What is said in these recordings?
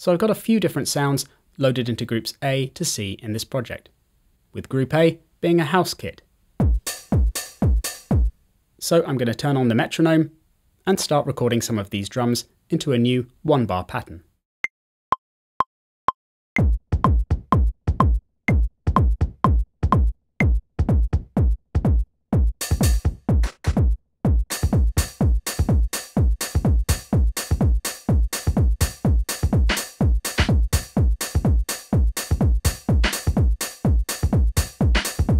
So I've got a few different sounds loaded into groups A to C in this project, with group A being a house kit. So I'm going to turn on the metronome and start recording some of these drums into a new one bar pattern.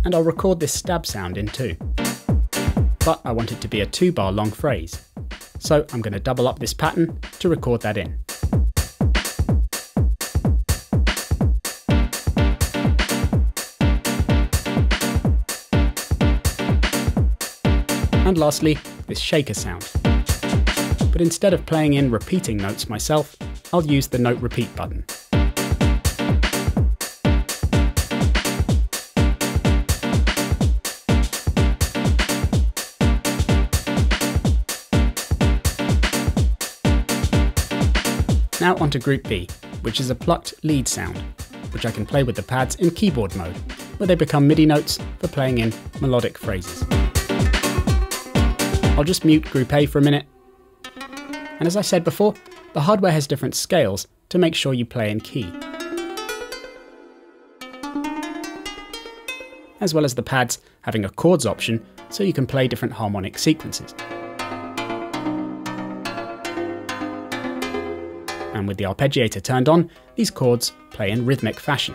And I'll record this stab sound in too. But I want it to be a two bar long phrase, so I'm going to double up this pattern to record that in. And lastly, this shaker sound. But instead of playing in repeating notes myself, I'll use the note repeat button. Now onto Group B, which is a plucked lead sound, which I can play with the pads in keyboard mode, where they become MIDI notes for playing in melodic phrases. I'll just mute Group A for a minute. And as I said before, the hardware has different scales to make sure you play in key. As well as the pads having a chords option so you can play different harmonic sequences. And with the arpeggiator turned on, these chords play in rhythmic fashion.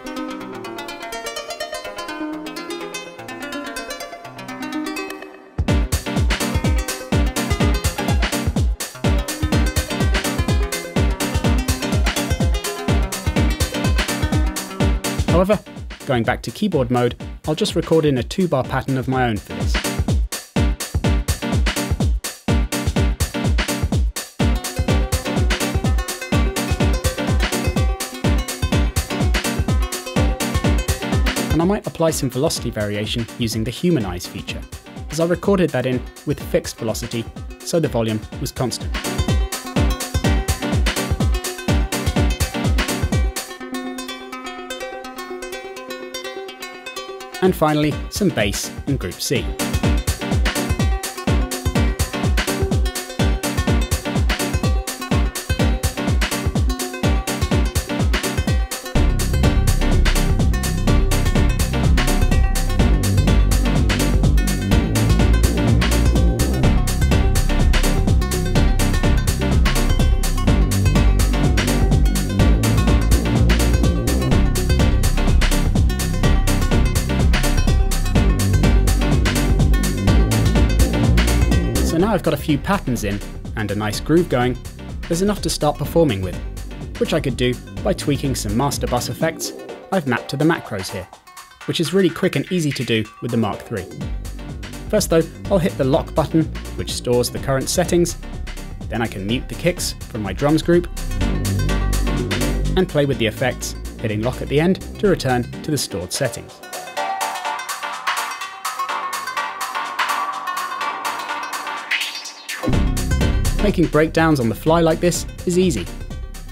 However, going back to keyboard mode, I'll just record in a two bar pattern of my own for this. And I might apply some velocity variation using the Humanize feature, as I recorded that in with fixed velocity, so the volume was constant. And finally, some bass in Group C. I've got a few patterns in and a nice groove going, there's enough to start performing with, which I could do by tweaking some master bus effects I've mapped to the macros here, which is really quick and easy to do with the Mark III. First though, I'll hit the lock button, which stores the current settings, then I can mute the kicks from my drums group, and play with the effects, hitting lock at the end to return to the stored settings. Making breakdowns on the fly like this is easy,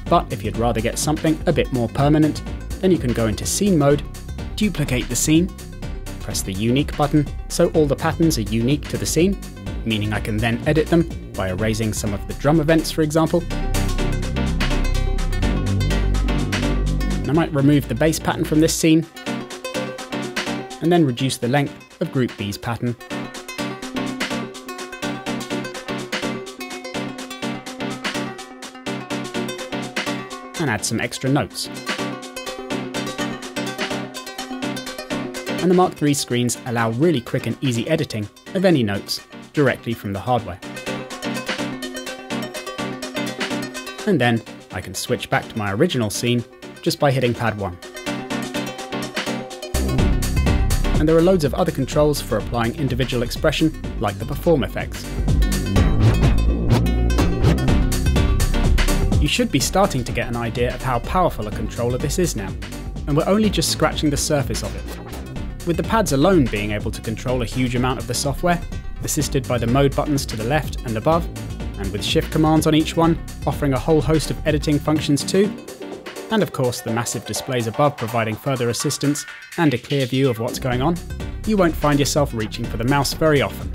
but if you'd rather get something a bit more permanent, then you can go into scene mode, duplicate the scene, press the unique button so all the patterns are unique to the scene, meaning I can then edit them by erasing some of the drum events for example. I might remove the bass pattern from this scene, and then reduce the length of Group B's pattern and add some extra notes. And the Mark III screens allow really quick and easy editing of any notes directly from the hardware. And then I can switch back to my original scene just by hitting pad 1. And there are loads of other controls for applying individual expression, like the perform effects. You should be starting to get an idea of how powerful a controller this is now, and we're only just scratching the surface of it. With the pads alone being able to control a huge amount of the software, assisted by the mode buttons to the left and above, and with shift commands on each one, offering a whole host of editing functions too, and of course the massive displays above providing further assistance and a clear view of what's going on, you won't find yourself reaching for the mouse very often.